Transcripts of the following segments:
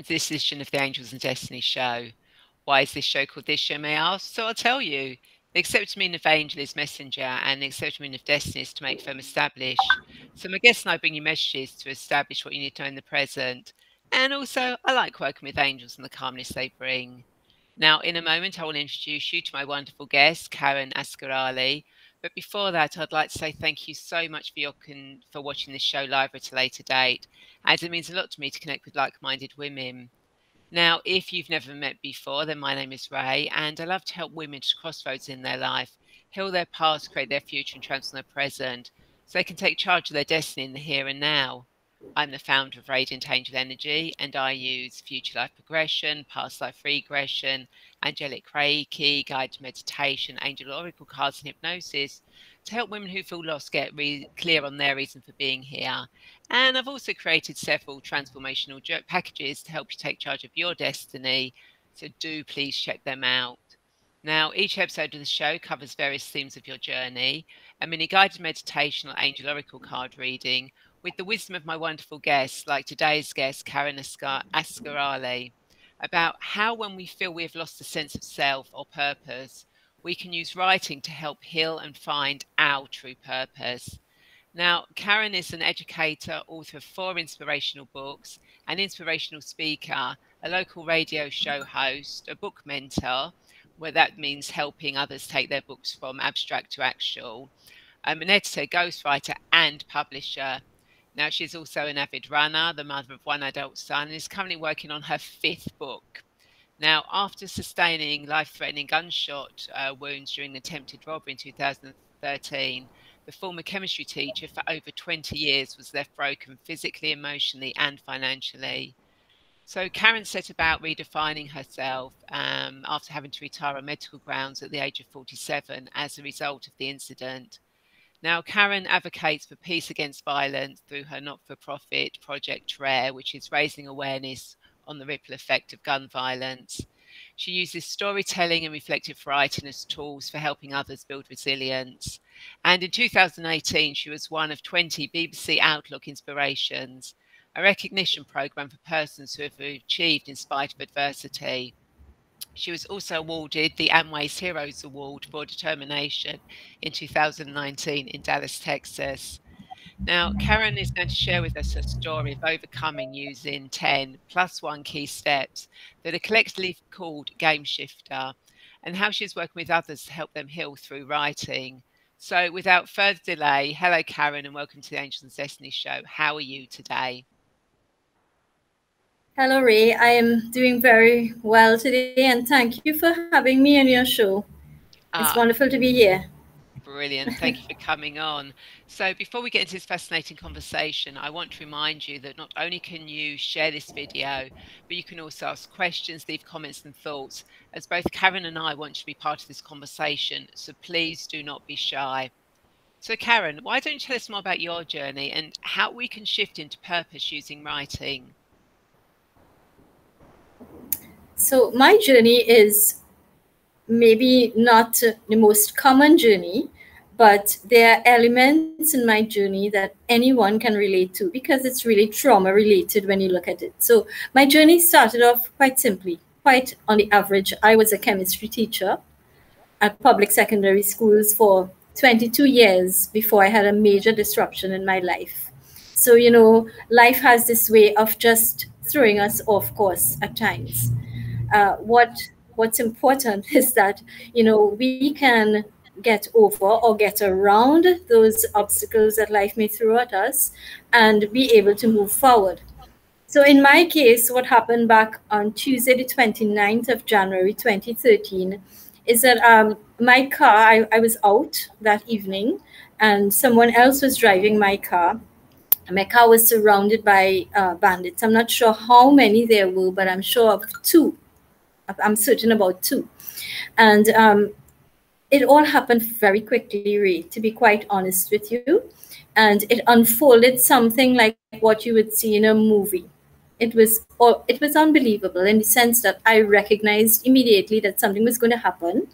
to this edition of the Angels and Destiny show. Why is this show called This Show, may I ask? So I'll tell you. The accepted meaning of angel is messenger, and the accepted meaning of destiny is to make firm establish. So my guests and I bring you messages to establish what you need to know in the present. And also, I like working with angels and the calmness they bring. Now, in a moment, I will introduce you to my wonderful guest, Caron Asgarali. But before that, I'd like to say thank you so much for your con- for watching this show live at a later date as it means a lot to me to connect with like minded women. Now, if you've never met before, then my name is Rae, and I love to help women to crossroads in their life, heal their past, create their future, and transform their present so they can take charge of their destiny in the here and now. I'm the founder of Radiant Angel Energy, and I use future life progression, past life regression, angelic reiki, guided meditation, angel oracle cards, and hypnosis to help women who feel lost get re- clear on their reason for being here. And I've also created several transformational jerk packages to help you take charge of your destiny. So do please check them out. Now, each episode of the show covers various themes of your journey, a mini guided meditation or angel oracle card reading with the wisdom of my wonderful guests, like today's guest, Caron Asgarali, about how when we feel we have lost the sense of self or purpose, we can use writing to help heal and find our true purpose. Now, Caron is an educator, author of four inspirational books, an inspirational speaker, a local radio show host, a book mentor, where that means helping others take their books from abstract to actual, um, an editor, ghostwriter, and publisher. Now, she's also an avid runner, the mother of one adult son, and is currently working on her fifth book. Now, after sustaining life threatening gunshot uh, wounds during an attempted robbery in 2013, the former chemistry teacher for over 20 years was left broken physically, emotionally, and financially. So, Caron set about redefining herself um, after having to retire on medical grounds at the age of 47 as a result of the incident. Now, Caron advocates for peace against violence through her not for profit project RARE, which is raising awareness on the ripple effect of gun violence. She uses storytelling and reflective writing as tools for helping others build resilience. And in 2018, she was one of 20 BBC Outlook Inspirations, a recognition program for persons who have achieved in spite of adversity. She was also awarded the Amway's Heroes Award for Determination in 2019 in Dallas, Texas. Now, Caron is going to share with us her story of overcoming using 10 plus one key steps that are collectively called Game Shifter and how she's working with others to help them heal through writing. So, without further delay, hello, Caron, and welcome to the Angels and Destiny Show. How are you today? Hello, Rae. I am doing very well today, and thank you for having me on your show. It's uh, wonderful to be here. Brilliant. Thank you for coming on. So, before we get into this fascinating conversation, I want to remind you that not only can you share this video, but you can also ask questions, leave comments and thoughts, as both Caron and I want you to be part of this conversation. So, please do not be shy. So, Caron, why don't you tell us more about your journey and how we can shift into purpose using writing? So, my journey is maybe not the most common journey, but there are elements in my journey that anyone can relate to because it's really trauma related when you look at it. So my journey started off quite simply, quite on the average. I was a chemistry teacher at public secondary schools for 22 years before I had a major disruption in my life. So, you know, life has this way of just throwing us off course at times. Uh, what what's important is that you know we can get over or get around those obstacles that life may throw at us and be able to move forward. So in my case, what happened back on Tuesday, the 29th of January 2013, is that um, my car, I, I was out that evening and someone else was driving my car. Car was surrounded by uh, bandits. I'm not sure how many there were, but I'm sure of two. I'm certain about two. And um, it all happened very quickly, Rae, to be quite honest with you. And it unfolded something like what you would see in a movie. It was or it was unbelievable in the sense that I recognized immediately that something was going to happen,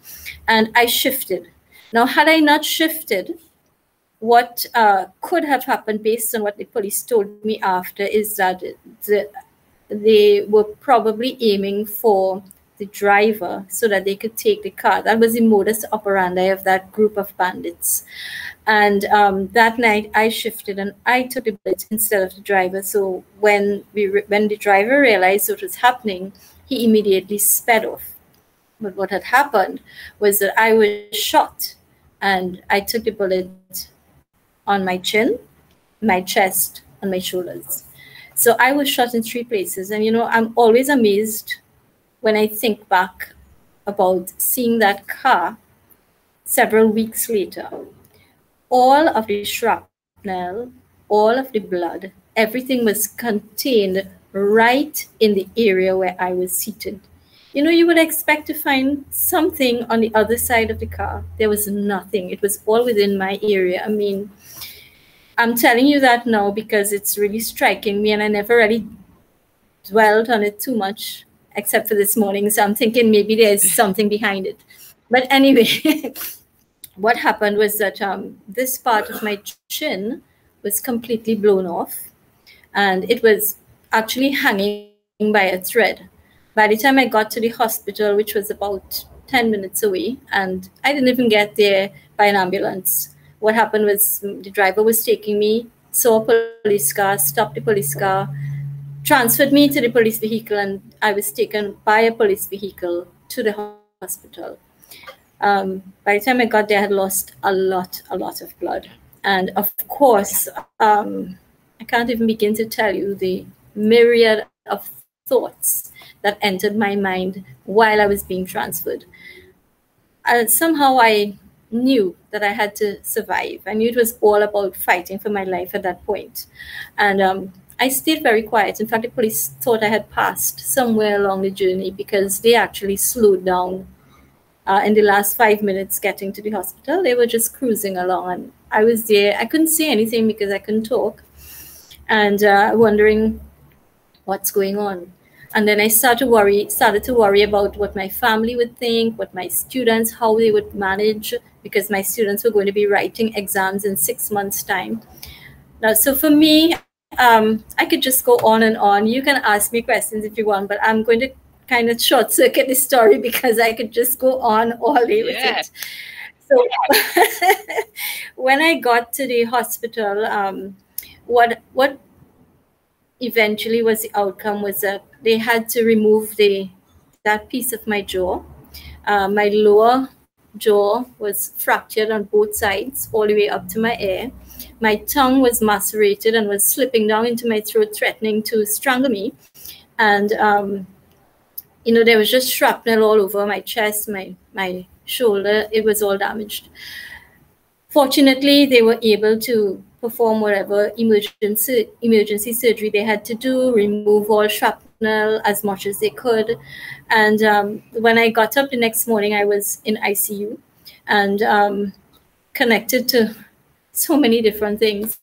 and I shifted. Now, had I not shifted, what uh, could have happened based on what the police told me after is that the they were probably aiming for the driver so that they could take the car. That was the modus operandi of that group of bandits. And um, that night, I shifted and I took the bullet instead of the driver. So when we when the driver realized what was happening, he immediately sped off. But what had happened was that I was shot, and I took the bullet on my chin, my chest, and my shoulders. So I was shot in three places. And you know, I'm always amazed when I think back about seeing that car several weeks later all of the shrapnel, all of the blood, everything was contained right in the area where I was seated. You know, you would expect to find something on the other side of the car. There was nothing. It was all within my area. I mean, I'm telling you that now because it's really striking me, and I never really dwelled on it too much, except for this morning. So I'm thinking maybe there's something behind it. But anyway, what happened was that um, this part of my chin was completely blown off and it was actually hanging by a thread. By the time I got to the hospital, which was about 10 minutes away, and I didn't even get there by an ambulance. What happened was the driver was taking me, saw a police car, stopped the police car, transferred me to the police vehicle, and I was taken by a police vehicle to the hospital um, by the time I got there, I had lost a lot, a lot of blood. And of course, um, I can't even begin to tell you the myriad of thoughts that entered my mind while I was being transferred. And somehow I knew that I had to survive. I knew it was all about fighting for my life at that point. And um, I stayed very quiet. In fact, the police thought I had passed somewhere along the journey because they actually slowed down uh, in the last five minutes getting to the hospital. They were just cruising along, and I was there. I couldn't say anything because I couldn't talk, and uh, wondering what's going on. And then I started to worry, started to worry about what my family would think, what my students, how they would manage, because my students were going to be writing exams in six months' time. Now, so for me, um, I could just go on and on. You can ask me questions if you want, but I'm going to kind of short circuit the story because I could just go on all day with yeah. it. So when I got to the hospital, um, what what eventually was the outcome was that they had to remove the that piece of my jaw. Uh, my lower jaw was fractured on both sides, all the way up to my ear. My tongue was macerated and was slipping down into my throat, threatening to strangle me. And um, you know, there was just shrapnel all over my chest, my my shoulder. It was all damaged. Fortunately, they were able to perform whatever emergency emergency surgery they had to do, remove all shrapnel as much as they could. And um, when I got up the next morning, I was in ICU and um, connected to so many different things.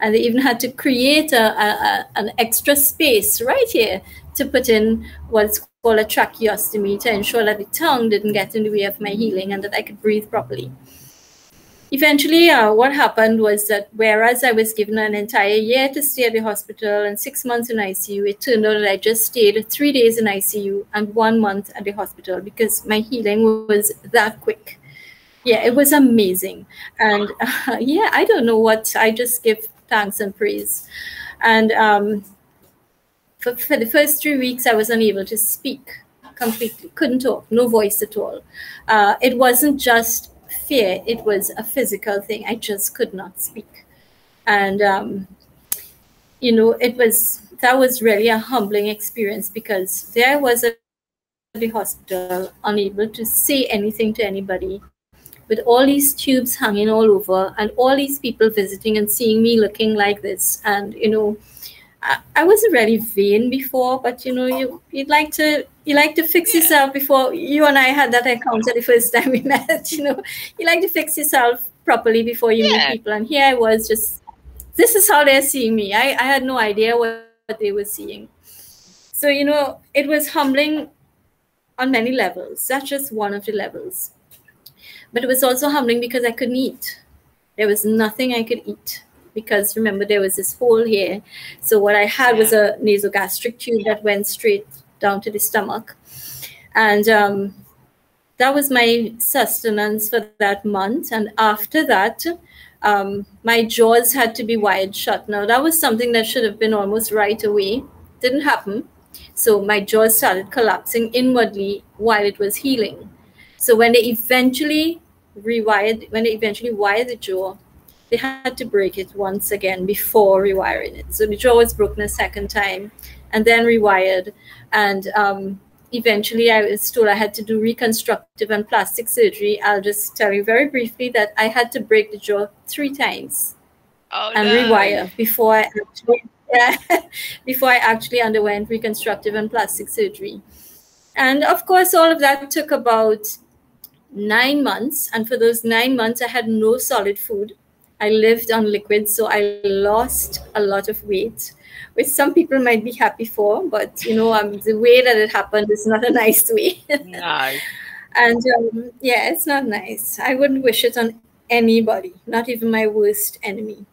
And they even had to create a, a, a, an extra space right here to put in what's called a tracheostomy to ensure that the tongue didn't get in the way of my healing and that I could breathe properly. Eventually, uh, what happened was that whereas I was given an entire year to stay at the hospital and six months in ICU, it turned out that I just stayed three days in ICU and one month at the hospital because my healing was that quick. Yeah, it was amazing. And uh, yeah, I don't know what, I just give thanks and praise. And um, for, for the first three weeks, I was unable to speak completely, couldn't talk, no voice at all. Uh, it wasn't just fear, it was a physical thing. I just could not speak. And, um, you know, it was, that was really a humbling experience because there was a the hospital, unable to say anything to anybody, with all these tubes hanging all over and all these people visiting and seeing me looking like this. And, you know, I, wasn't really vain before, but you know, you you'd like to you like to fix yeah. yourself before you and I had that encounter the first time we met. You know, you like to fix yourself properly before you yeah. meet people. And here I was just this is how they're seeing me. I, I had no idea what, what they were seeing. So, you know, it was humbling on many levels. That's just one of the levels. But it was also humbling because I couldn't eat. There was nothing I could eat because remember there was this hole here. So what I had yeah. was a nasogastric tube that went straight down to the stomach. And um, that was my sustenance for that month. And after that, um, my jaws had to be wired shut. Now, that was something that should have been almost right away. Didn't happen. So my jaws started collapsing inwardly while it was healing. So when they eventually rewired, when they eventually wired the jaw, they had to break it once again before rewiring it. So the jaw was broken a second time and then rewired. And um, eventually I was told I had to do reconstructive and plastic surgery. I'll just tell you very briefly that I had to break the jaw three times oh, and no. rewire before I actually yeah, before I actually underwent reconstructive and plastic surgery. And of course, all of that took about nine months. And for those nine months, I had no solid food. I lived on liquids, so I lost a lot of weight which some people might be happy for, but you know, um, the way that it happened is not a nice way. no. And um, yeah, it's not nice. I wouldn't wish it on anybody, not even my worst enemy.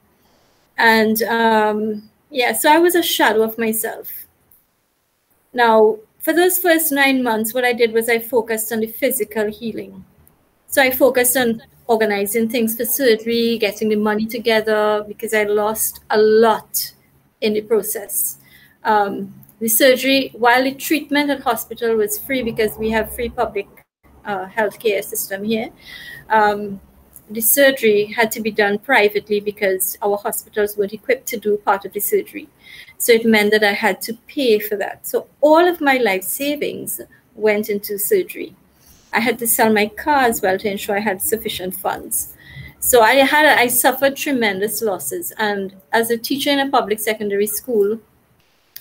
And um, yeah, so I was a shadow of myself. Now, for those first nine months, what I did was I focused on the physical healing. So I focused on organizing things for surgery, getting the money together because I lost a lot in the process. Um, the surgery, while the treatment at hospital was free because we have free public uh, healthcare system here, um, the surgery had to be done privately because our hospitals weren't equipped to do part of the surgery. So it meant that I had to pay for that. So all of my life savings went into surgery. I had to sell my car as well to ensure I had sufficient funds. So I had I suffered tremendous losses. And as a teacher in a public secondary school,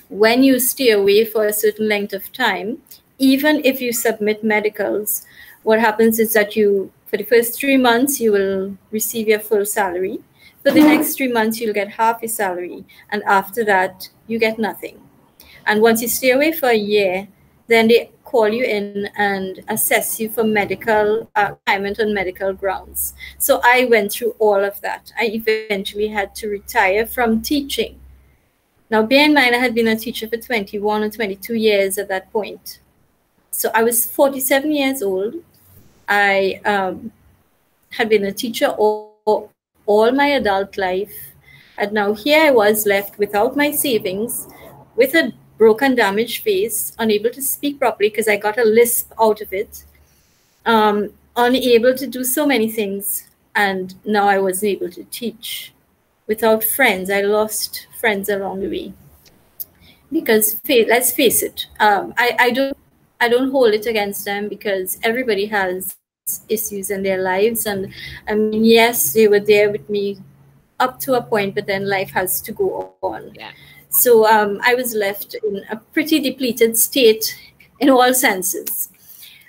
when you stay away for a certain length of time, even if you submit medicals, what happens is that you, for the first three months, you will receive your full salary. For the next three months, you'll get half your salary. And after that, you get nothing. And once you stay away for a year, then they call you in and assess you for medical uh, on medical grounds. So I went through all of that. I eventually had to retire from teaching. Now, bear in mind, I had been a teacher for 21 or 22 years at that point. So I was 47 years old. I um, had been a teacher all, all my adult life. And now here I was left without my savings, with a broken, damaged face, unable to speak properly because I got a lisp out of it, um, unable to do so many things. And now I wasn't able to teach. Without friends, I lost friends along the way. Because let's face it, um, I, I don't I don't hold it against them because everybody has issues in their lives. And I mean, yes, they were there with me up to a point, but then life has to go on. Yeah. So um, I was left in a pretty depleted state in all senses.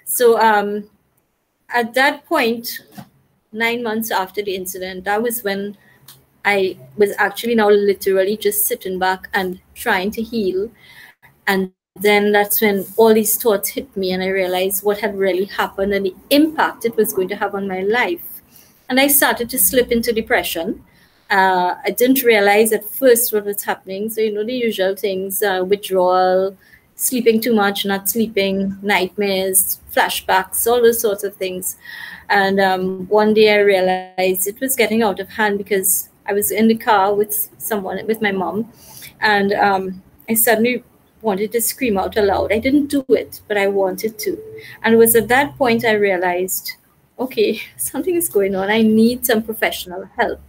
So um, at that point, nine months after the incident, that was when I was actually now literally just sitting back and trying to heal. And then that's when all these thoughts hit me, and I realized what had really happened and the impact it was going to have on my life. And I started to slip into depression uh, I didn't realize at first what was happening. So, you know, the usual things uh, withdrawal, sleeping too much, not sleeping, nightmares, flashbacks, all those sorts of things. And um, one day I realized it was getting out of hand because I was in the car with someone, with my mom, and um, I suddenly wanted to scream out aloud. I didn't do it, but I wanted to. And it was at that point I realized, okay, something is going on. I need some professional help.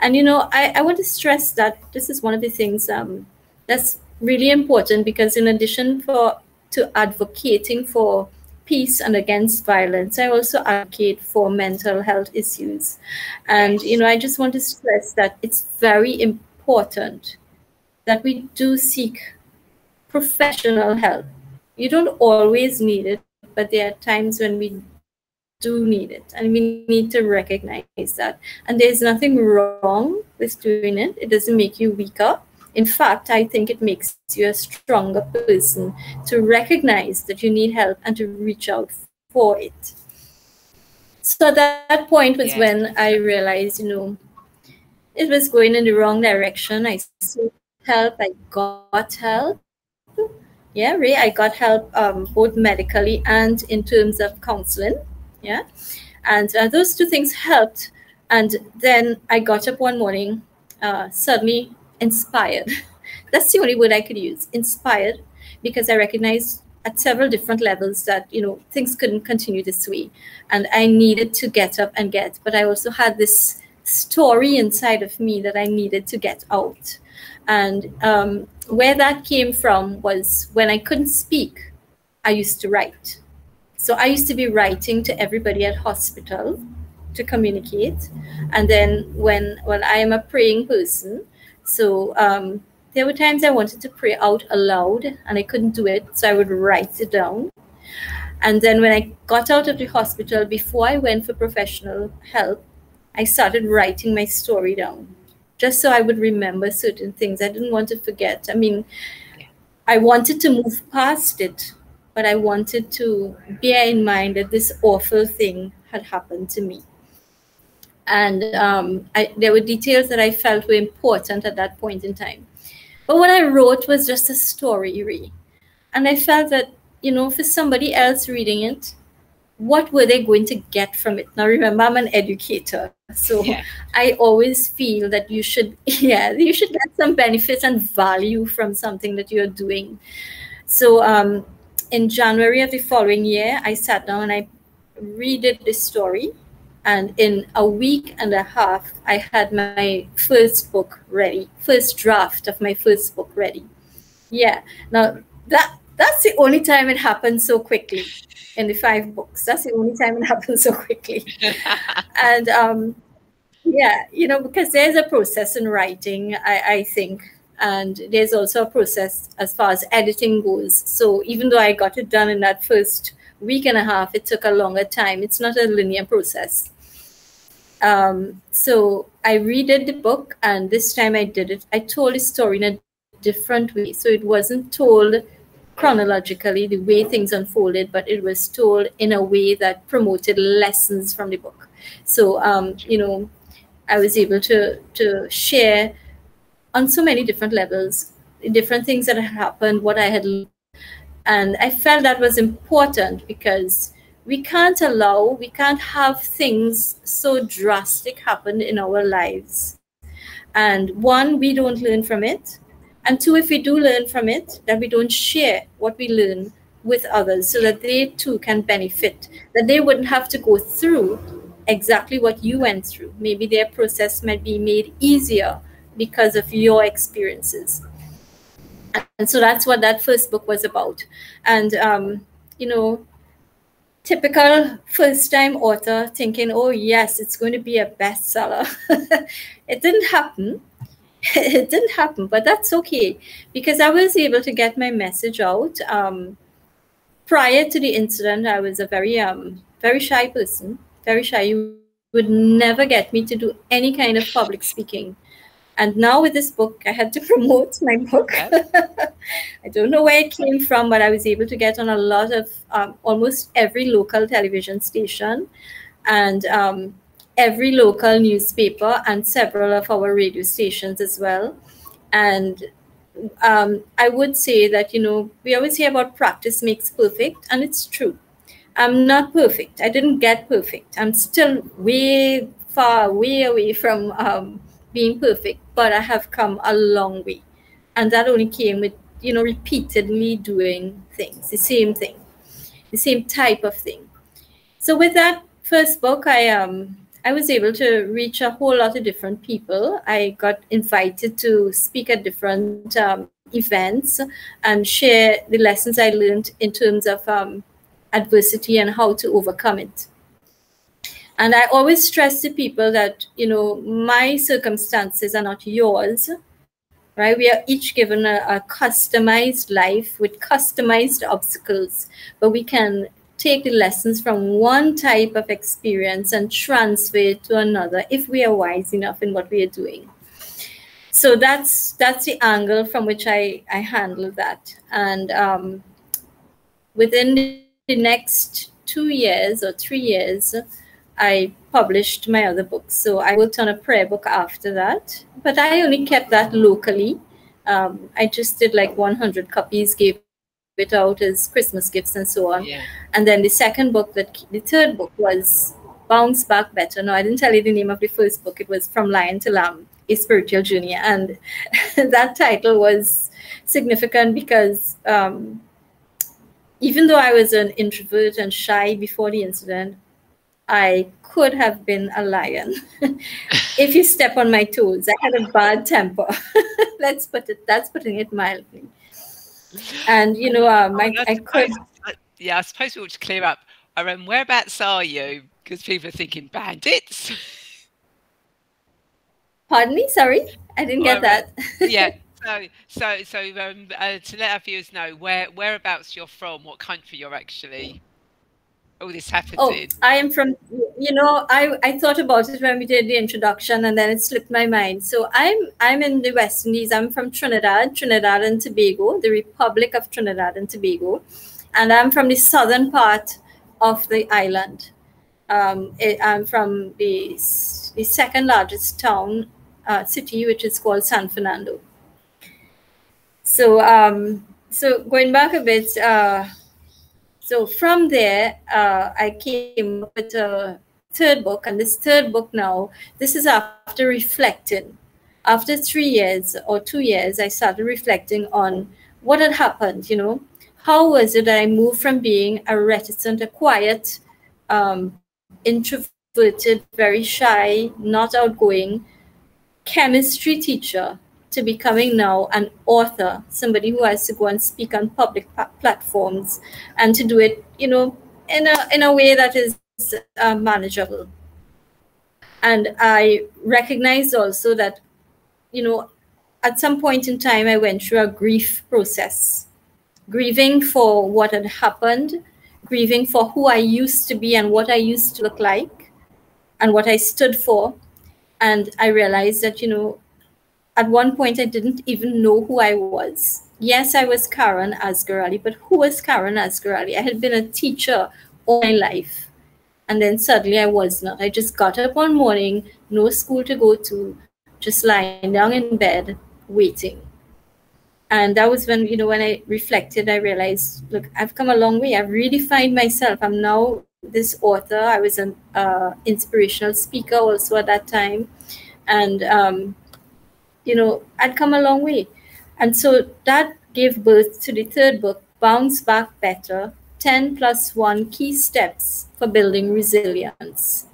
And you know, I, I want to stress that this is one of the things um, that's really important because in addition for to advocating for peace and against violence, I also advocate for mental health issues. And you know, I just want to stress that it's very important that we do seek professional help. You don't always need it, but there are times when we do need it and we need to recognize that and there's nothing wrong with doing it it doesn't make you weaker in fact i think it makes you a stronger person to recognize that you need help and to reach out for it so that, that point was when i realized you know it was going in the wrong direction. I sought help. I got help. Yeah, Rae, I got help um, both medically and in terms of counseling. Yeah, and uh, those two things helped. And then I got up one morning, uh, suddenly inspired. That's the only word I could use, inspired, because I recognized at several different levels that you know things couldn't continue this way, and I needed to get up and get. But I also had this story inside of me that I needed to get out. And um, where that came from was when I couldn't speak, I used to write. So I used to be writing to everybody at hospital to communicate. And then when when I am a praying person, so um, there were times I wanted to pray out aloud and I couldn't do it, so I would write it down. And then when I got out of the hospital, before I went for professional help, I started writing my story down just so I would remember certain things. I didn't want to forget. I mean, I wanted to move past it, but I wanted to bear in mind that this awful thing had happened to me. And um, I, there were details that I felt were important at that point in time. But what I wrote was just a story, really. And I felt that, you know, for somebody else reading it, what were they going to get from it? Now, remember, I'm an educator. So yeah. I always feel that you should, yeah, you should get some benefits and value from something that you're doing. So um, in January of the following year, I sat down and I redid this story. And in a week and a half, I had my first book ready, first draft of my first book ready. Yeah. Now that that's the only time it happened so quickly in the five books. That's the only time it happened so quickly. and um, yeah, you know, because there's a process in writing, I, I think, and there's also a process as far as editing goes. So even though I got it done in that first week and a half, it took a longer time. It's not a linear process. Um, so I redid the book, and this time I did it. I told the story in a different way. So it wasn't told chronologically the way things unfolded, but it was told in a way that promoted lessons from the book. So, um, you know, I was able to to share on so many different levels, different things that had happened, what I had, and I felt that was important because we can't allow, we can't have things so drastic happen in our lives. And one, we don't learn from it and two, if we do learn from it, that we don't share what we learn with others so that they too can benefit, that they wouldn't have to go through exactly what you went through. Maybe their process might be made easier because of your experiences. And so that's what that first book was about. And, um, you know, typical first time author thinking, oh, yes, it's going to be a bestseller. it didn't happen. it didn't happen, but that's okay because I was able to get my message out. Um, prior to the incident, I was a very um, very shy person, very shy. You would never get me to do any kind of public speaking. And now with this book, I had to promote my book. I don't know where it came from, but I was able to get on a lot of um, almost every local television station. And um, every local newspaper and several of our radio stations as well. And um, I would say that, you know, we always hear about practice makes perfect, and it's true. I'm not perfect. I didn't get perfect. I'm still way far, way away from um, being perfect, but I have come a long way. And that only came with, you know, repeatedly doing things, the same thing, the same type of thing. So with that first book, I um, I was able to reach a whole lot of different people. I got invited to speak at different um, events and share the lessons I learned in terms of um, adversity and how to overcome it. And I always stress to people that, you know, my circumstances are not yours, right? We are each given a, a customized life with customized obstacles, but we can take the lessons from one type of experience and transfer it to another if we are wise enough in what we are doing so that's that's the angle from which i i handle that and um, within the next two years or three years I published my other books. So I worked on a prayer book after that, but I only kept that locally. Um, I just did like 100 copies, gave it out as Christmas gifts and so on. Yeah. And then the second book, that the third book was Bounce Back Better. No, I didn't tell you the name of the first book. It was From Lion to Lamb, a spiritual journey. And that title was significant because um, even though I was an introvert and shy before the incident, I could have been a lion if you step on my toes. I had a bad temper. Let's put it, that's putting it mildly and you know, um, oh, I, I could. yeah, I suppose we ought to clear up. Um, whereabouts are you? Because people are thinking bandits. Pardon me. Sorry, I didn't well, get that. yeah. So, so, so um, uh, to let our viewers know where whereabouts you're from, what country you're actually all this happened oh, in? I am from, you know, I, I thought about it when we did the introduction and then it slipped my mind. So I'm I'm in the West Indies. I'm from Trinidad, Trinidad and Tobago, the Republic of Trinidad and Tobago. And I'm from the southern part of the island. Um, it, I'm from the, the second largest town, uh, city, which is called San Fernando. So, um, so going back a bit, uh, so from there, uh, I came with a third book, and this third book now, this is after reflecting. After three years or two years, I started reflecting on what had happened. You know, how was it that I moved from being a reticent, a quiet, um, introverted, very shy, not outgoing chemistry teacher to becoming now an author, somebody who has to go and speak on public platforms and to do it, you know, in a in a way that is uh, manageable. And I recognized also that, you know, at some point in time, I went through a grief process, grieving for what had happened, grieving for who I used to be and what I used to look like, and what I stood for. And I realized that, you know, at one point, I didn't even know who I was. Yes, I was Caron Asgarali, but who was Caron Asgarali? I had been a teacher all my life. And then suddenly I was not. I just got up one morning, no school to go to, just lying down in bed, waiting. And that was when, you know, when I reflected, I realized, look, I've come a long way. I've redefined myself. I'm now this author. I was an uh, inspirational speaker also at that time. And um, you know, I'd come a long way. And so that gave birth to the third book, Bounce Back Better 10 plus 1 Key Steps for Building Resilience.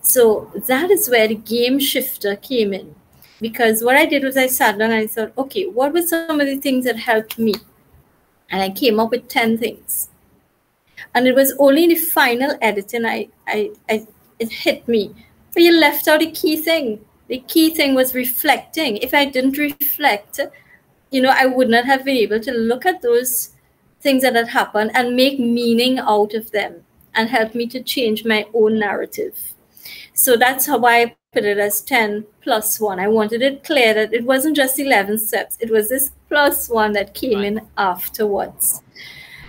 So that is where the game shifter came in. Because what I did was I sat down and I thought, okay, what were some of the things that helped me? And I came up with 10 things. And it was only in the final editing I, I, I it hit me. But you left out a key thing the key thing was reflecting. If I didn't reflect, you know, I would not have been able to look at those things that had happened and make meaning out of them and help me to change my own narrative. So that's how I put it as 10 plus 1. I wanted it clear that it wasn't just 11 steps, it was this plus 1 that came right. in afterwards.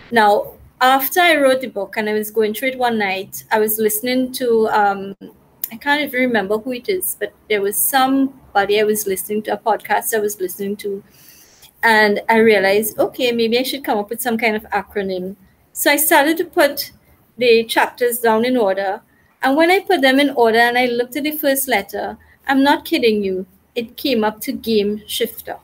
Now, after I wrote the book and I was going through it one night, I was listening to um, I can't even remember who it is, but there was somebody I was listening to, a podcast I was listening to, and I realized, okay, maybe I should come up with some kind of acronym. So I started to put the chapters down in order. And when I put them in order and I looked at the first letter, I'm not kidding you, it came up to game shifter.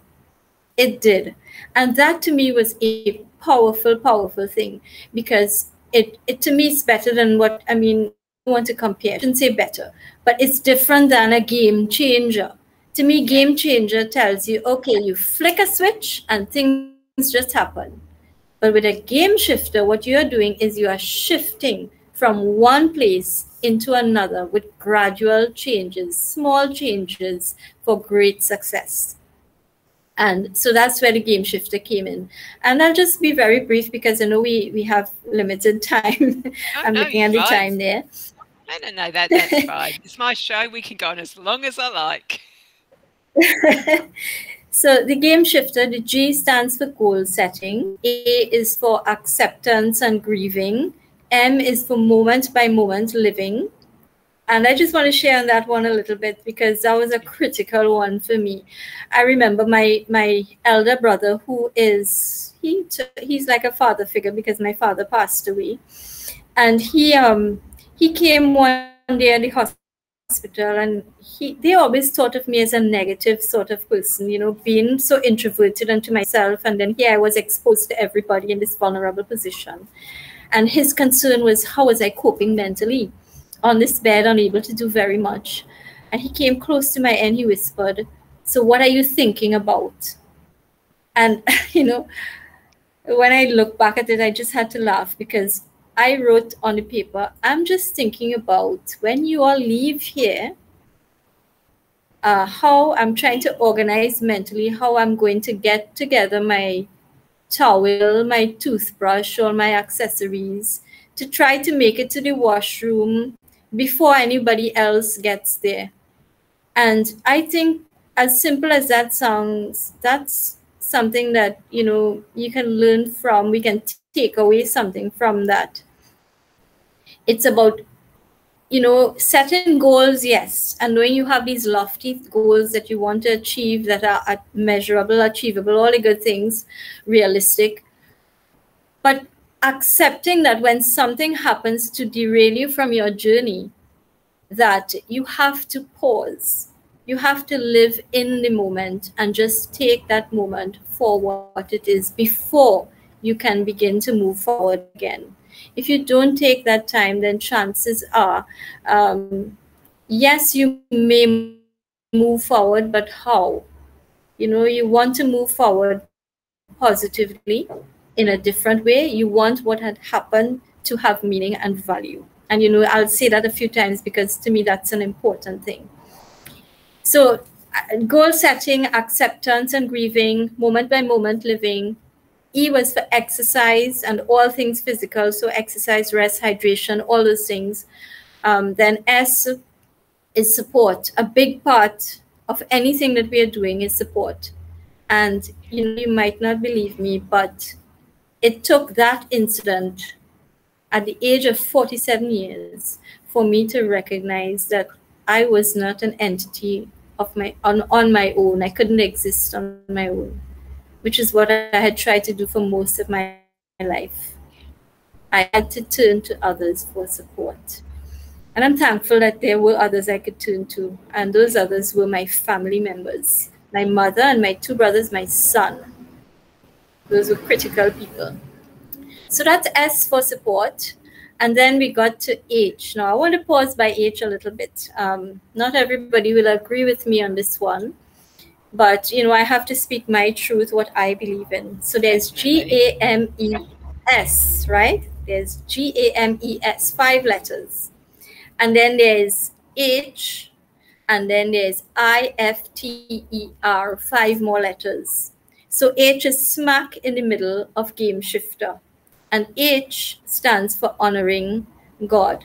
It did. And that to me was a powerful, powerful thing because it, it to me is better than what I mean want to compare. I shouldn't say better, but it's different than a game changer. To me, game changer tells you, okay, you flick a switch and things just happen. But with a game shifter, what you're doing is you are shifting from one place into another with gradual changes, small changes for great success. And so that's where the game shifter came in. And I'll just be very brief because I know we, we have limited time. Oh, I'm no, looking at the time there. No, no, no, that, that's fine. It's my show. We can go on as long as I like. so the game shifter, the G stands for goal setting. A is for acceptance and grieving. M is for moment by moment living. And I just want to share on that one a little bit because that was a critical one for me. I remember my my elder brother, who is he he's like a father figure because my father passed away, and he um he came one day at the hospital and he they always thought of me as a negative sort of person, you know, being so introverted unto myself, and then here I was exposed to everybody in this vulnerable position, and his concern was how was I coping mentally on this bed, unable to do very much. And he came close to my end. He whispered, So, what are you thinking about? And, you know, when I look back at it, I just had to laugh because I wrote on the paper, I'm just thinking about when you all leave here, uh, how I'm trying to organize mentally, how I'm going to get together my towel, my toothbrush, all my accessories to try to make it to the washroom before anybody else gets there. And I think, as simple as that sounds, that's something that you know you can learn from. We can take away something from that. It's about you know setting goals yes and knowing you have these lofty goals that you want to achieve that are measurable achievable all the good things realistic but accepting that when something happens to derail you from your journey, that you have to pause. You have to live in the moment and just take that moment for what it is before you can begin to move forward again. If you don't take that time, then chances are, um, yes, you may move forward, but how? You know, you want to move forward positively in a different way. You want what had happened to have meaning and value. And you know, I'll say that a few times because to me that's an important thing. So, uh, goal setting, acceptance, and grieving, moment by moment living. E was for exercise and all things physical. So, exercise, rest, hydration, all those things. Um, then S is support. A big part of anything that we are doing is support. And you know, you might not believe me, but it took that incident at the age of 47 years for me to recognize that I was not an entity of my on, on my own. I couldn't exist on my own, which is what I had tried to do for most of my life. I had to turn to others for support. And I'm thankful that there were others I could turn to. And those others were my family members, my mother and my two brothers, my son. Those were critical people. So that's S for support. And then we got to H. Now I want to pause by H a little bit. Um, not everybody will agree with me on this one, but you know I have to speak my truth, what I believe in. So there's G A M E S, right? There's G A M E S, five letters, and then there's H, and then there's I F T E R, five more letters. So H is smack in the middle of game shifter. And H stands for honoring God.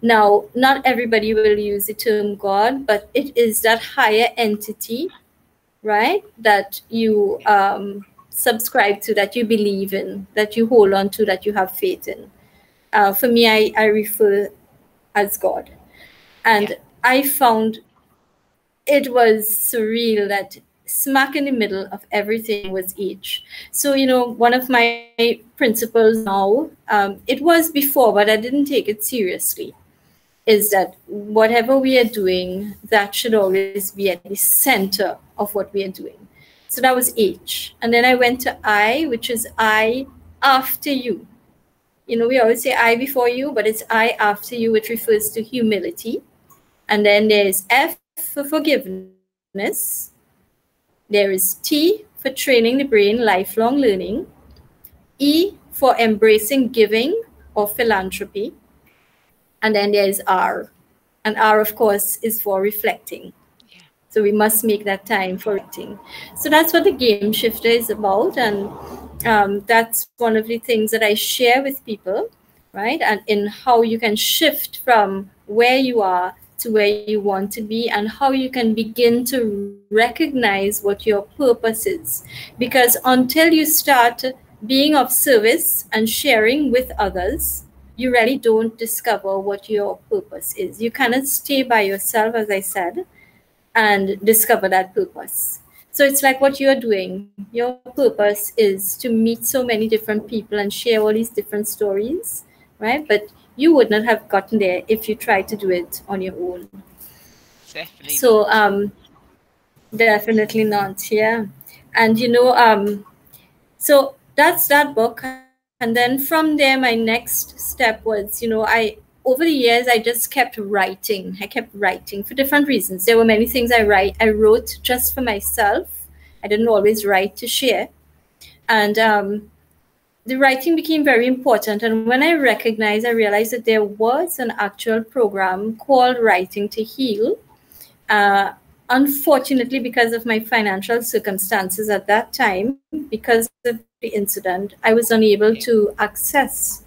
Now, not everybody will use the term God, but it is that higher entity, right, that you um, subscribe to, that you believe in, that you hold on to, that you have faith in. Uh, for me, I, I refer as God. And yeah. I found it was surreal that smack in the middle of everything was each. So, you know, one of my principles now, um, it was before, but I didn't take it seriously, is that whatever we are doing, that should always be at the center of what we are doing. So that was H. And then I went to I, which is I after you. You know, we always say I before you, but it's I after you, which refers to humility. And then there's F for forgiveness. There is T for training the brain, lifelong learning. E for embracing giving or philanthropy. And then there is R. And R, of course, is for reflecting. So we must make that time for reflecting. So that's what the game shifter is about. And um, that's one of the things that I share with people, right? And in how you can shift from where you are to where you want to be and how you can begin to recognize what your purpose is. Because until you start being of service and sharing with others, you really don't discover what your purpose is. You cannot stay by yourself, as I said, and discover that purpose. So it's like what you're doing. Your purpose is to meet so many different people and share all these different stories, right? But you would not have gotten there if you tried to do it on your own. Definitely. So um, definitely not. Yeah, and you know um, so that's that book and then from there my next step was you know i over the years i just kept writing. I kept writing for different reasons. There were many things i write i wrote just for myself. I didn't always write to share. And um, the writing became very important. And when i recognized i realized that there was an actual program called writing to heal. Uh, unfortunately, because of my financial circumstances at that time, because of the incident, I was unable to access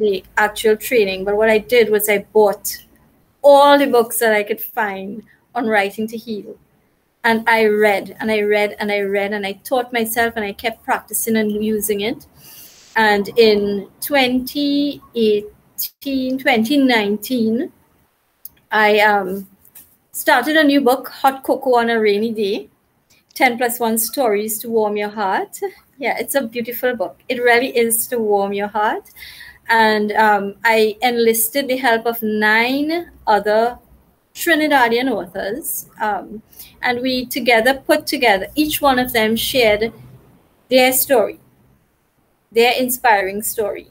the actual training. But what I did was I bought all the books that I could find on writing to heal. And I read and I read and I read and I taught myself and I kept practicing and using it. And in 2018, 2019, I um, started a new book, Hot Cocoa on a Rainy Day 10 plus 1 Stories to Warm Your Heart. Yeah, it's a beautiful book. It really is to warm your heart. And um, I enlisted the help of nine other Trinidadian authors. Um, and we together put together, each one of them shared their story, their inspiring story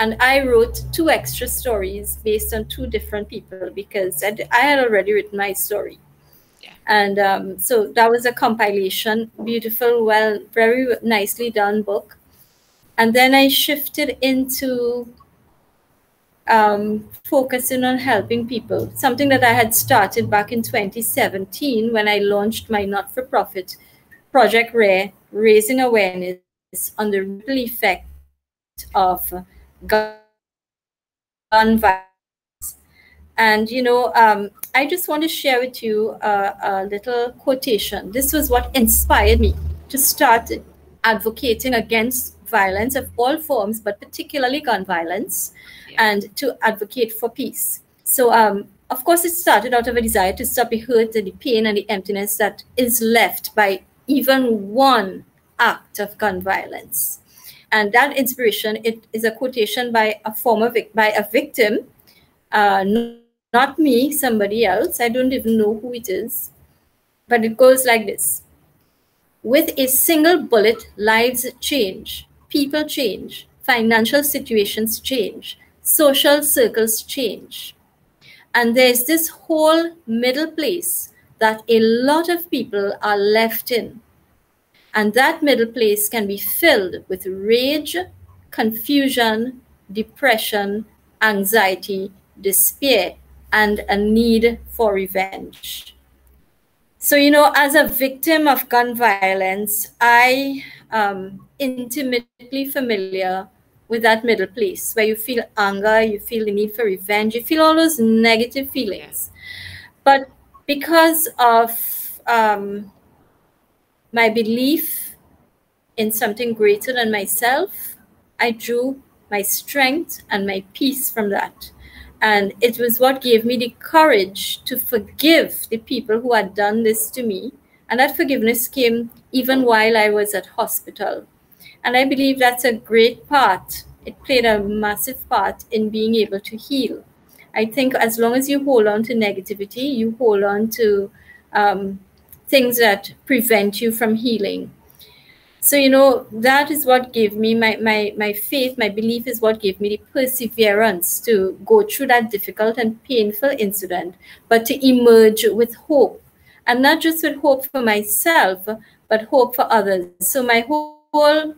and I wrote two extra stories based on two different people because I, I had already written my story. Yeah. And um, so that was a compilation, beautiful, well, very nicely done book. And then I shifted into um, focusing on helping people, something that I had started back in 2017 when I launched my not for profit Project Rare, raising awareness on the ripple effect of gun violence. And, you know, um, I just want to share with you a, a little quotation. This was what inspired me to start advocating against violence of all forms, but particularly gun violence, yeah. and to advocate for peace. So, um, of course, it started out of a desire to stop the hurt and the pain and the emptiness that is left by even one act of gun violence. And that inspiration, it is a quotation by a former by a victim, uh, not me, somebody else. I don't even know who it is, but it goes like this: With a single bullet, lives change, people change, financial situations change, social circles change, and there's this whole middle place that a lot of people are left in and that middle place can be filled with rage, confusion, depression, anxiety, despair, and a need for revenge. So, you know, as a victim of gun violence, I am intimately familiar with that middle place where you feel anger, you feel the need for revenge, you feel all those negative feelings. But because of um, my belief in something greater than myself, I drew my strength and my peace from that. And it was what gave me the courage to forgive the people who had done this to me. And that forgiveness came even while I was at hospital. And I believe that's a great part. It played a massive part in being able to heal. I think as long as you hold on to negativity, you hold on to um, things that prevent you from healing so you know that is what gave me my my my faith my belief is what gave me the perseverance to go through that difficult and painful incident but to emerge with hope and not just with hope for myself but hope for others so my whole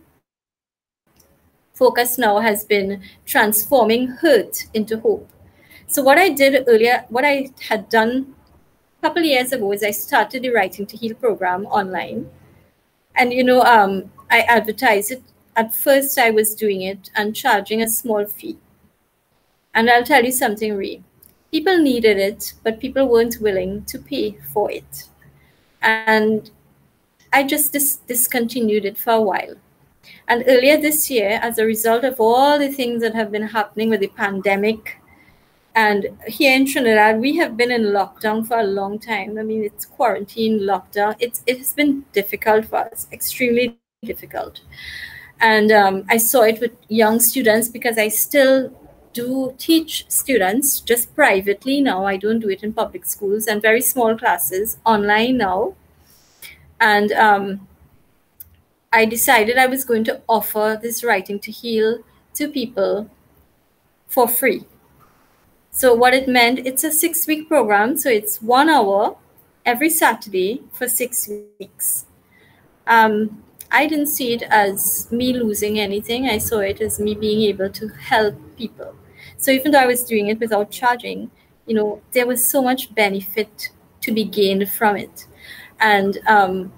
focus now has been transforming hurt into hope so what i did earlier what i had done a couple of years ago is I started the Writing to Heal program online. And, you know, um, I advertised it. At first, I was doing it and charging a small fee. And I'll tell you something, Rae. People needed it, but people weren't willing to pay for it. And I just dis- discontinued it for a while. And earlier this year, as a result of all the things that have been happening with the pandemic, and here in Trinidad, we have been in lockdown for a long time. I mean, it's quarantine, lockdown. It's it has been difficult for us, extremely difficult. And um, I saw it with young students because I still do teach students just privately now. I don't do it in public schools and very small classes online now. And um, I decided I was going to offer this writing to heal to people for free. So what it meant, it's a six week program. So it's one hour every Saturday for six weeks. Um, I didn't see it as me losing anything. I saw it as me being able to help people. So even though I was doing it without charging, you know, there was so much benefit to be gained from it. And um,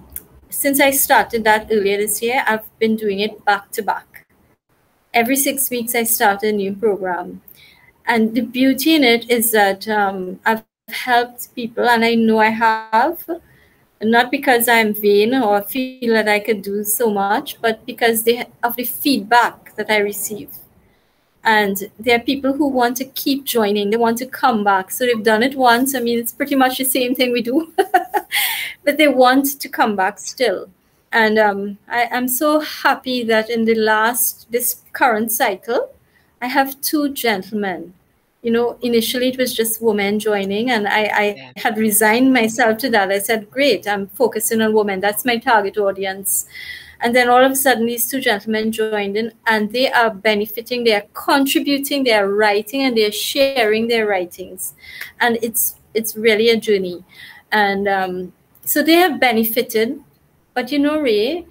since I started that earlier this year, I've been doing it back to back. Every six weeks, I start a new program. And the beauty in it is that um, I've helped people, and I know I have, not because I'm vain or feel that I could do so much, but because they, of the feedback that I receive. And there are people who want to keep joining, they want to come back. So they've done it once. I mean, it's pretty much the same thing we do, but they want to come back still. And um, I, am so happy that in the last, this current cycle, I have two gentlemen you know, initially it was just women joining, and I, I yeah. had resigned myself to that. I said, Great, I'm focusing on women. That's my target audience. And then all of a sudden, these two gentlemen joined in, and they are benefiting, they are contributing, they are writing, and they are sharing their writings. And it's it's really a journey. And um, so they have benefited. But you know, Rae,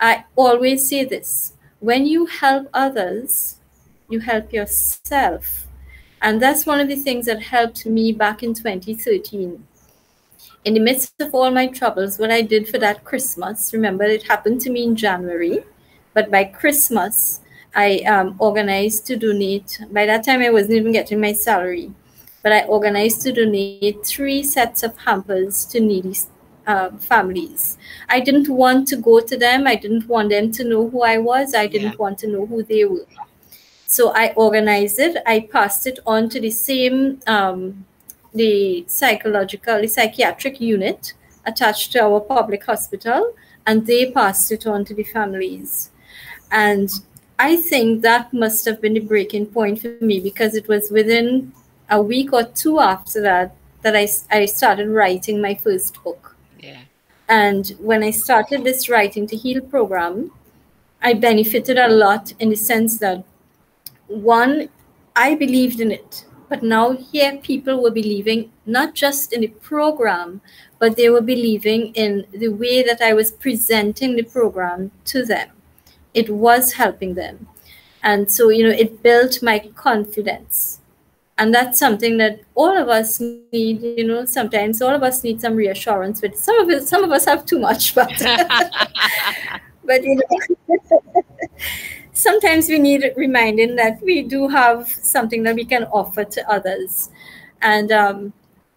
I always say this when you help others, you help yourself and that's one of the things that helped me back in 2013. In the midst of all my troubles, what I did for that Christmas, remember it happened to me in January, but by Christmas, I um, organized to donate. By that time, I wasn't even getting my salary, but I organized to donate three sets of hampers to needy uh, families. I didn't want to go to them. I didn't want them to know who I was. I didn't yeah. want to know who they were. So I organized it. I passed it on to the same, um, the psychological, the psychiatric unit attached to our public hospital, and they passed it on to the families. And I think that must have been the breaking point for me because it was within a week or two after that that I, I started writing my first book. Yeah. And when I started this Writing to Heal program, I benefited a lot in the sense that one, I believed in it, but now here people were believing not just in the program, but they were believing in the way that I was presenting the program to them. It was helping them. And so, you know, it built my confidence. And that's something that all of us need, you know, sometimes all of us need some reassurance, but some of it, some of us have too much, but but you know sometimes we need reminding that we do have something that we can offer to others. And um,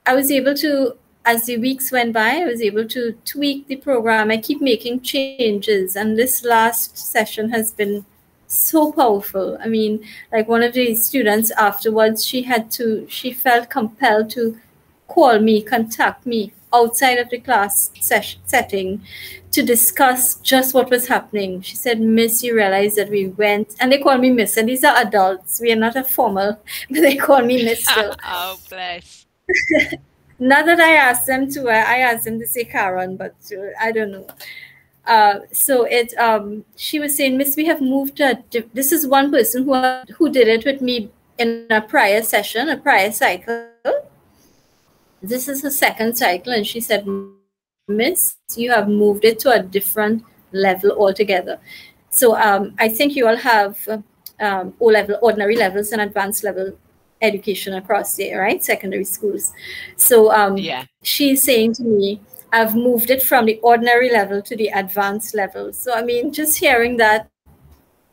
I was able to, as the weeks went by, I was able to tweak the program. I keep making changes. And this last session has been so powerful. I mean, like one of the students afterwards, she had to, she felt compelled to call me, contact me outside of the class setting to discuss just what was happening. She said, Miss, you realize that we went, and they call me Miss, and these are adults. We are not a formal, but they call me Miss still. oh, bless. not that I asked them to, I asked them to say Caron, but uh, I don't know. Uh, so it, um, she was saying, Miss, we have moved to, this is one person who, who did it with me in a prior session, a prior cycle this is her second cycle and she said miss you have moved it to a different level altogether. So um, i think you all have um, o level ordinary levels and advanced level education across there right? Secondary schools. So um, yeah. she's saying to me i've moved it from the ordinary level to the advanced level. So i mean just hearing that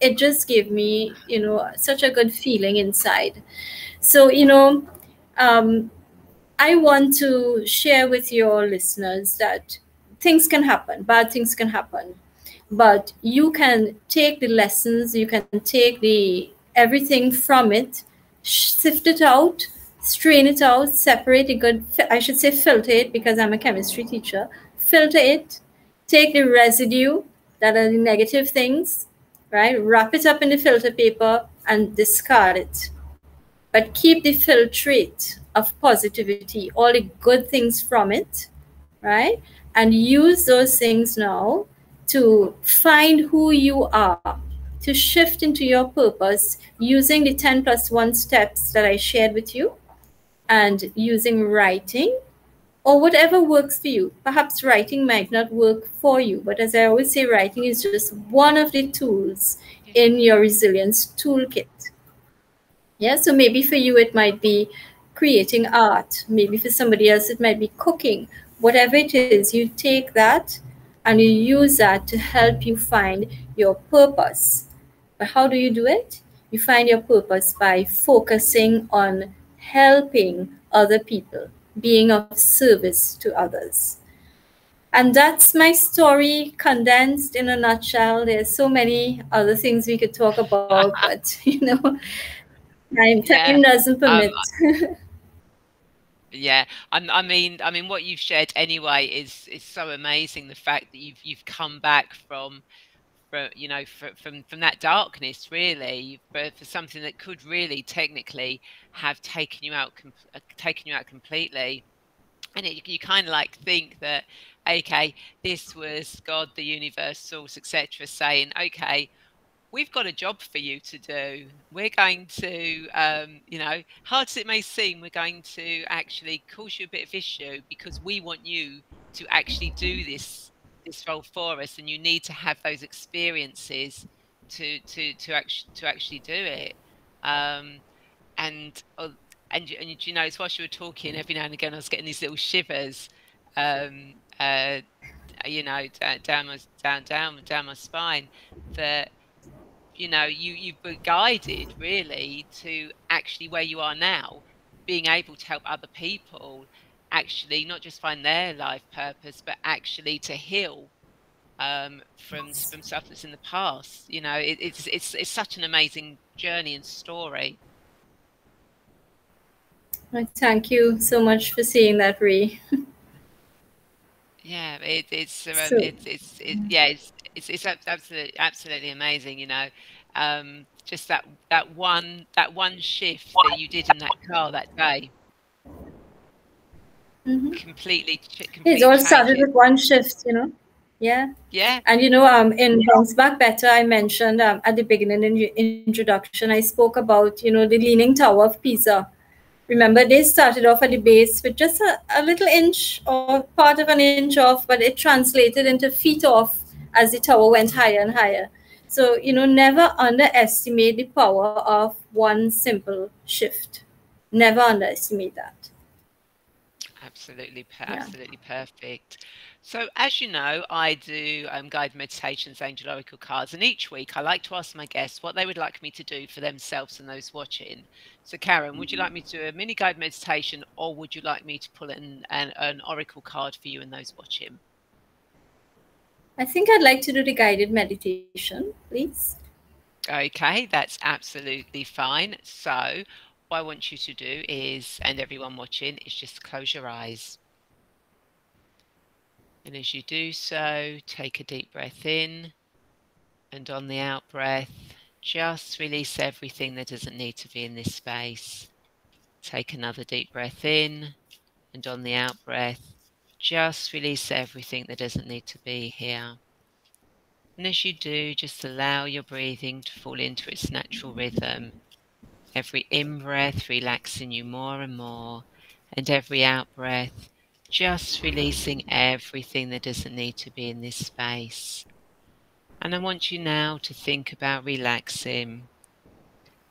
it just gave me you know such a good feeling inside. So you know um, I want to share with your listeners that things can happen, bad things can happen. but you can take the lessons, you can take the everything from it, sift it out, strain it out, separate it good, I should say filter it because I'm a chemistry teacher, filter it, take the residue that are the negative things, right? Wrap it up in the filter paper and discard it. But keep the filtrate of positivity, all the good things from it, right? And use those things now to find who you are, to shift into your purpose using the 10 plus 1 steps that I shared with you and using writing or whatever works for you. Perhaps writing might not work for you, but as I always say, writing is just one of the tools in your resilience toolkit. Yeah, so maybe for you it might be creating art, maybe for somebody else it might be cooking. Whatever it is, you take that and you use that to help you find your purpose. But how do you do it? You find your purpose by focusing on helping other people being of service to others. And that's my story condensed in a nutshell. There's so many other things we could talk about, but you know, time, time doesn't um, permit. Um, yeah, I, I mean, I mean, what you've shared anyway is is so amazing. The fact that you've you've come back from for you know for, from from that darkness really for, for something that could really technically have taken you out uh, taken you out completely and it, you kind of like think that okay this was god the universe source etc saying okay we've got a job for you to do we're going to um, you know hard as it may seem we're going to actually cause you a bit of issue because we want you to actually do this this role for us, and you need to have those experiences to to to actually to actually do it. Um, and uh, and and you know, it's whilst you were talking, every now and again, I was getting these little shivers. Um, uh, you know, down my down down down my spine. That you know, you you've been guided really to actually where you are now, being able to help other people actually not just find their life purpose, but actually to heal um, from from stuff that's in the past. You know, it, it's it's it's such an amazing journey and story. thank you so much for seeing that, Ree. yeah, it, it's um, so, it's it's it, yeah, it's it's it's absolutely absolutely amazing. You know, um, just that that one that one shift that you did in that car that day. Mm-hmm. completely, completely it's all started with one shift you know? Yeah. Yeah. And you know um in bounce back better i mentioned um, at the beginning in the introduction i spoke about you know the leaning tower of pisa. Remember they started off at the base with just a, a little inch or part of an inch off but it translated into feet off as the tower went higher and higher so you know never underestimate the power of one simple shift never underestimate that absolutely, absolutely yeah. perfect. So, as you know, I do um, guided meditations, angel oracle cards, and each week I like to ask my guests what they would like me to do for themselves and those watching. So, Caron, would you like me to do a mini guide meditation, or would you like me to pull in an, an oracle card for you and those watching? I think I'd like to do the guided meditation, please. Okay, that's absolutely fine. So, what I want you to do is, and everyone watching, is just close your eyes. And as you do so, take a deep breath in. And on the out breath, just release everything that doesn't need to be in this space. Take another deep breath in. And on the out breath, just release everything that doesn't need to be here. And as you do, just allow your breathing to fall into its natural rhythm Every in breath relaxing you more and more, and every out breath just releasing everything that doesn't need to be in this space. And I want you now to think about relaxing.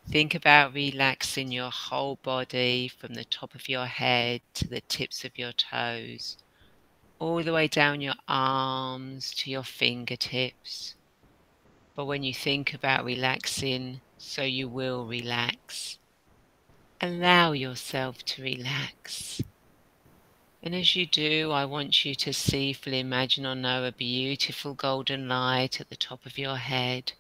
Think about relaxing your whole body from the top of your head to the tips of your toes, all the way down your arms to your fingertips. But when you think about relaxing, so you will relax. Allow yourself to relax. And as you do, I want you to see, fully imagine or know a beautiful golden light at the top of your head.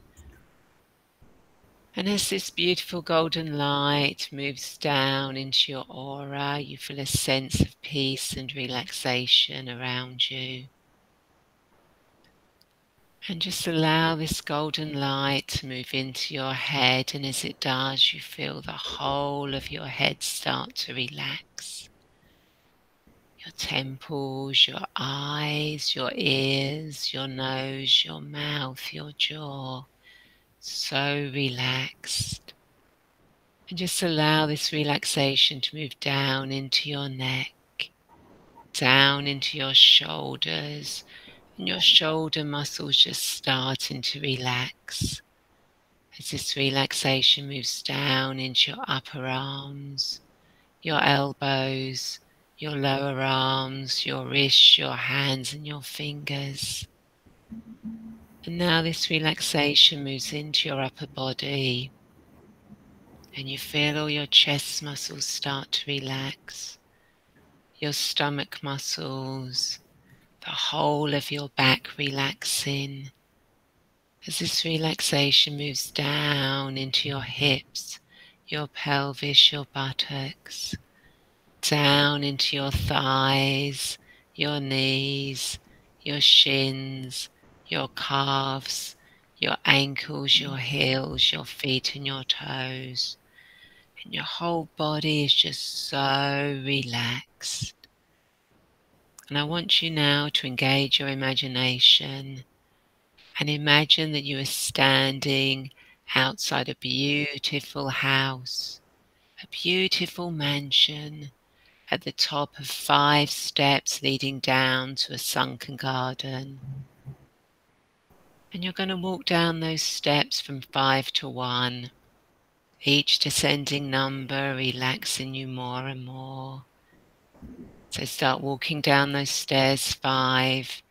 And as this beautiful golden light moves down into your aura, you feel a sense of peace and relaxation around you. And just allow this golden light to move into your head, and as it does, you feel the whole of your head start to relax. Your temples, your eyes, your ears, your nose, your mouth, your jaw so relaxed. And just allow this relaxation to move down into your neck, down into your shoulders, and your shoulder muscles just starting to relax. As this relaxation moves down into your upper arms, your elbows, your lower arms, your wrists, your hands, and your fingers. And now this relaxation moves into your upper body. And you feel all your chest muscles start to relax, your stomach muscles, the whole of your back relaxing. As this relaxation moves down into your hips, your pelvis, your buttocks, down into your thighs, your knees, your shins, your calves, your ankles, your heels, your feet, and your toes. And your whole body is just so relaxed. And I want you now to engage your imagination and imagine that you are standing outside a beautiful house, a beautiful mansion at the top of five steps leading down to a sunken garden. And you're going to walk down those steps from five to one, each descending number relaxing you more and more. So start walking down those stairs five,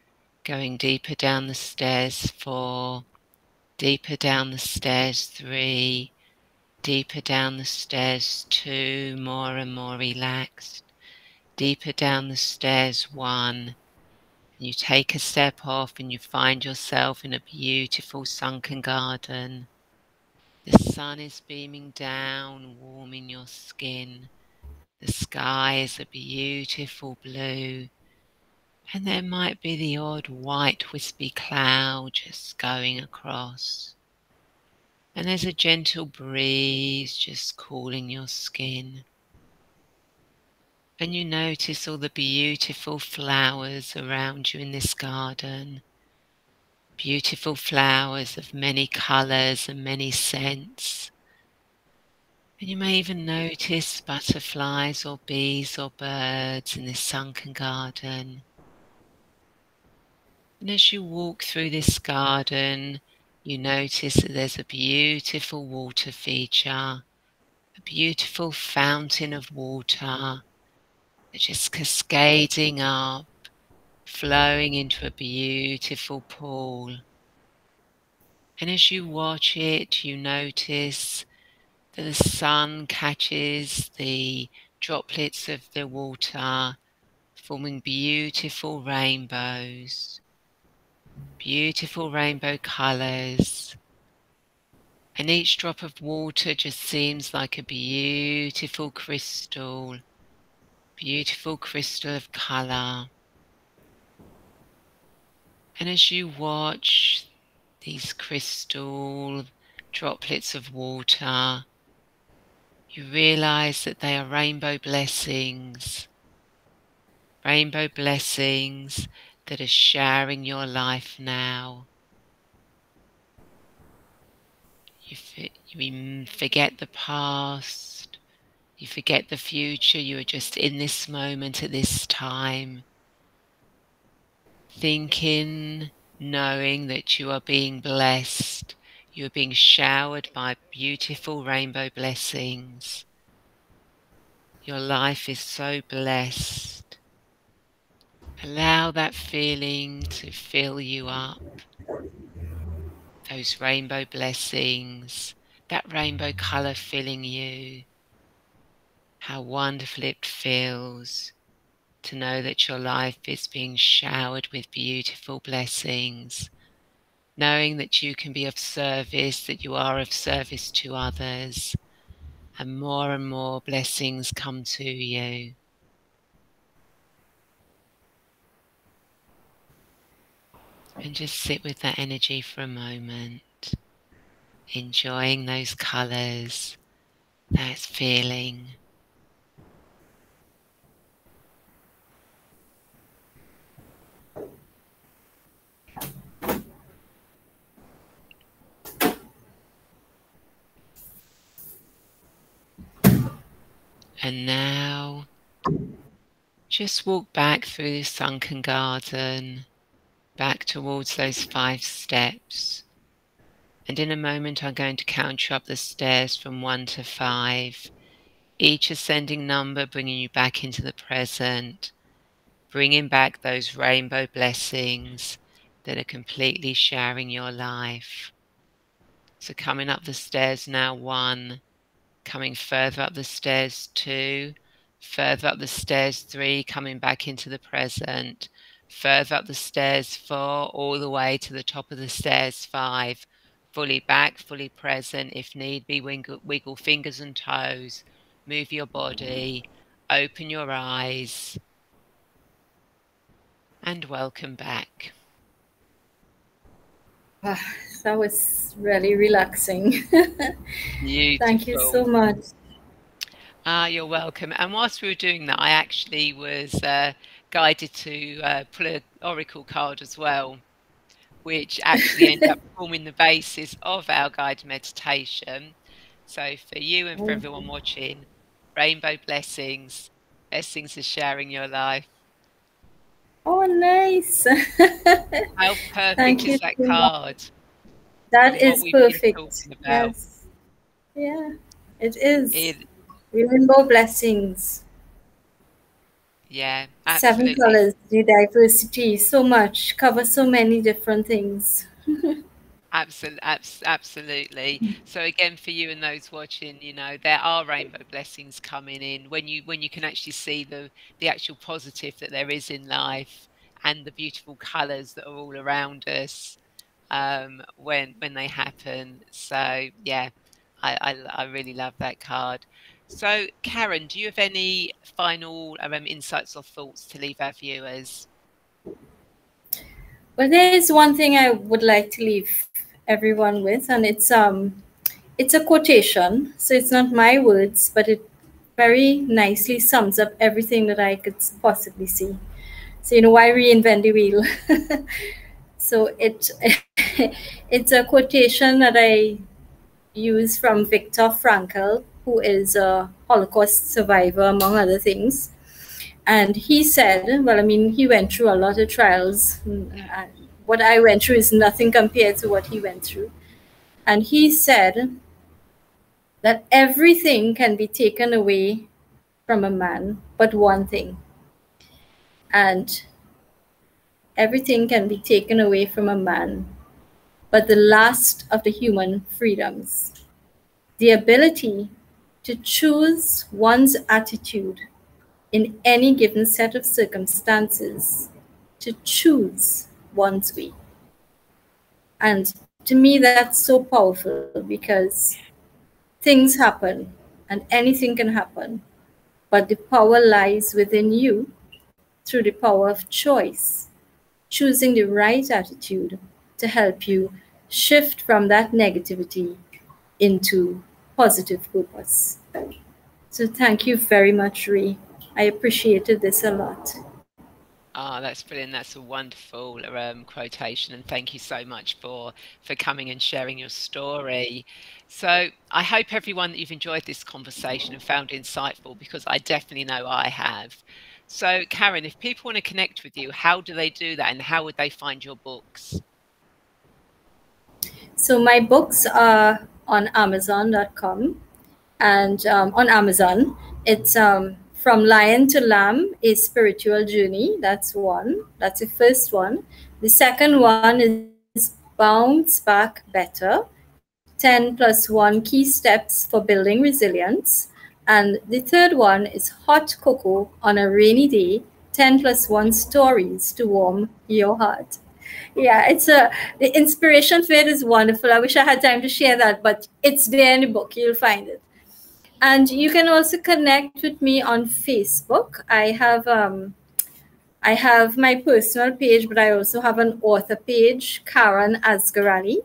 going deeper down the stairs four, deeper down the stairs three, deeper down the stairs two, more and more relaxed, deeper down the stairs one you take a step off and you find yourself in a beautiful sunken garden. The sun is beaming down, warming your skin. The sky is a beautiful blue. And there might be the odd white wispy cloud just going across. And there's a gentle breeze just cooling your skin. And you notice all the beautiful flowers around you in this garden. Beautiful flowers of many colours and many scents. And you may even notice butterflies or bees or birds in this sunken garden. And as you walk through this garden, you notice that there's a beautiful water feature, a beautiful fountain of water just cascading up, flowing into a beautiful pool. And as you watch it, you notice that the sun catches the droplets of the water, forming beautiful rainbows, beautiful rainbow colors. And each drop of water just seems like a beautiful crystal beautiful crystal of color. And as you watch these crystal droplets of water, you realize that they are rainbow blessings. Rainbow blessings that are showering your life now. You, you forget the past you forget the future, you are just in this moment at this time. Thinking, knowing that you are being blessed, you are being showered by beautiful rainbow blessings. Your life is so blessed. Allow that feeling to fill you up. Those rainbow blessings, that rainbow colour filling you how wonderful it feels to know that your life is being showered with beautiful blessings, knowing that you can be of service, that you are of service to others, and more and more blessings come to you. And just sit with that energy for a moment, enjoying those colours, that feeling. And now just walk back through the sunken garden back towards those five steps. And in a moment, I'm going to count you up the stairs from one to five, each ascending number bringing you back into the present, bringing back those rainbow blessings that are completely sharing your life. So, coming up the stairs now, one, coming further up the stairs, two, further up the stairs, three, coming back into the present further up the stairs, four, all the way to the top of the stairs, five, fully back, fully present. If need be, wiggle, wiggle fingers and toes, move your body, open your eyes, and welcome back. Ah, that was really relaxing. Thank you so much. Ah, you're welcome. And whilst we were doing that, I actually was uh, guided to uh, pull an oracle card as well, which actually ended up forming the basis of our guided meditation. So for you and for everyone watching, rainbow blessings, blessings of sharing your life. Oh, nice. How perfect is that card? That is perfect. Yes. Yeah, it is. It, Rainbow blessings. Yeah, absolutely. Seven colors, the diversity, so much, cover so many different things. absolutely, absolutely. So again, for you and those watching, you know, there are rainbow blessings coming in when you when you can actually see the the actual positive that there is in life and the beautiful colours that are all around us um, when when they happen. So yeah, I, I, I really love that card. So, Caron, do you have any final um, insights or thoughts to leave our viewers? Well, there is one thing I would like to leave everyone with, and it's um, it's a quotation. So it's not my words, but it very nicely sums up everything that I could possibly see. So you know why reinvent the wheel? so it it's a quotation that I use from Viktor Frankl, who is a Holocaust survivor, among other things. And he said, well, I mean, he went through a lot of trials. What I went through is nothing compared to what he went through. And he said that everything can be taken away from a man, but one thing. And everything can be taken away from a man, but the last of the human freedoms the ability to choose one's attitude in any given set of circumstances, to choose one's way. And to me, that's so powerful because things happen and anything can happen, but the power lies within you through the power of choice, choosing the right attitude to help you shift from that negativity into positive purpose. So thank you very much, Ree. I appreciated this a lot. Ah, oh, that's brilliant. That's a wonderful um, quotation, and thank you so much for for coming and sharing your story. So I hope everyone that you've enjoyed this conversation and found insightful, because I definitely know I have. So, Caron, if people want to connect with you, how do they do that, and how would they find your books? So my books are on Amazon.com and um, on Amazon. It's um, From Lion to Lamb, A Spiritual Journey. That's one. That's the first one. The second one is Bounce Back Better 10 plus 1 Key Steps for Building Resilience. And the third one is Hot Cocoa on a Rainy Day 10 plus 1 stories to warm your heart. Yeah, it's a the inspiration for it is wonderful. I wish I had time to share that, but it's there in the book. You'll find it. And you can also connect with me on Facebook. I have um, I have my personal page, but I also have an author page, Caron Asgarali.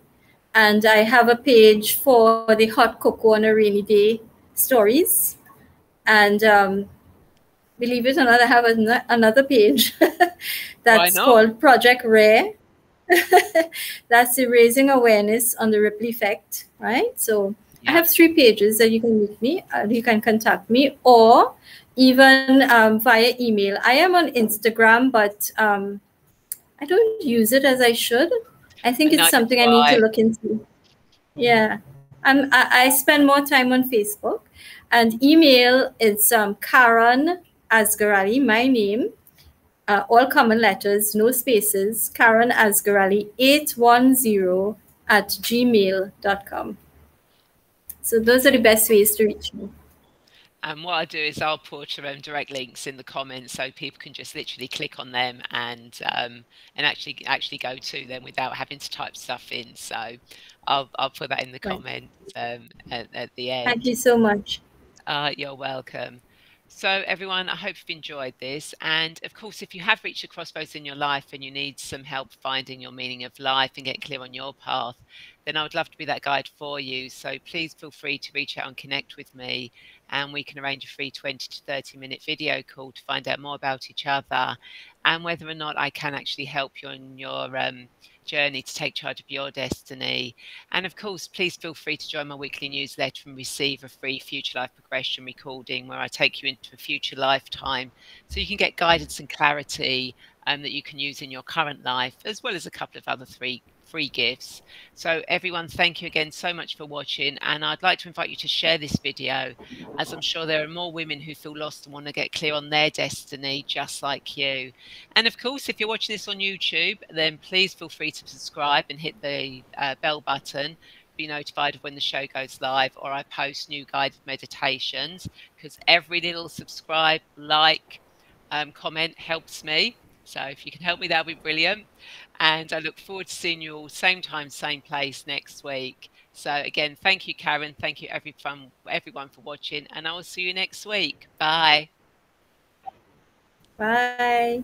And I have a page for the hot cocoa on a rainy day stories. And um, believe it or not, I have an- another page that's called Project Rare. that's the raising awareness on the ripple effect, right? So yeah. I have three pages that you can meet me, uh, you can contact me, or even um, via email. I am on Instagram, but um, I don't use it as I should. I think it's something I need to look into. Yeah, I'm, I, I, spend more time on Facebook, and email is um, Caron Asgarali, my name, uh, all common letters, no spaces. Caron Asgarali, eight one zero at gmail.com. So those are the best ways to reach me. And what I'll do is I'll put um, direct links in the comments so people can just literally click on them and um, and actually actually go to them without having to type stuff in. So I'll I'll put that in the right. comments um, at, at, the end. Thank you so much. Uh, you're welcome. So, everyone, I hope you've enjoyed this. And of course, if you have reached a crossroads in your life and you need some help finding your meaning of life and get clear on your path, then I would love to be that guide for you. So, please feel free to reach out and connect with me. And we can arrange a free 20 to 30 minute video call to find out more about each other and whether or not I can actually help you on your um, journey to take charge of your destiny. And of course, please feel free to join my weekly newsletter and receive a free future life progression recording where I take you into a future lifetime so you can get guidance and clarity um, that you can use in your current life, as well as a couple of other three free gifts. So everyone, thank you again so much for watching. And I'd like to invite you to share this video as I'm sure there are more women who feel lost and want to get clear on their destiny, just like you. And of course, if you're watching this on YouTube, then please feel free to subscribe and hit the uh, bell button be notified of when the show goes live or I post new guided meditations because every little subscribe, like, um, comment helps me. So if you can help me, that would be brilliant. And I look forward to seeing you all same time, same place next week. So again, thank you, Caron. Thank you, everyone, everyone for watching, and I will see you next week. Bye. Bye.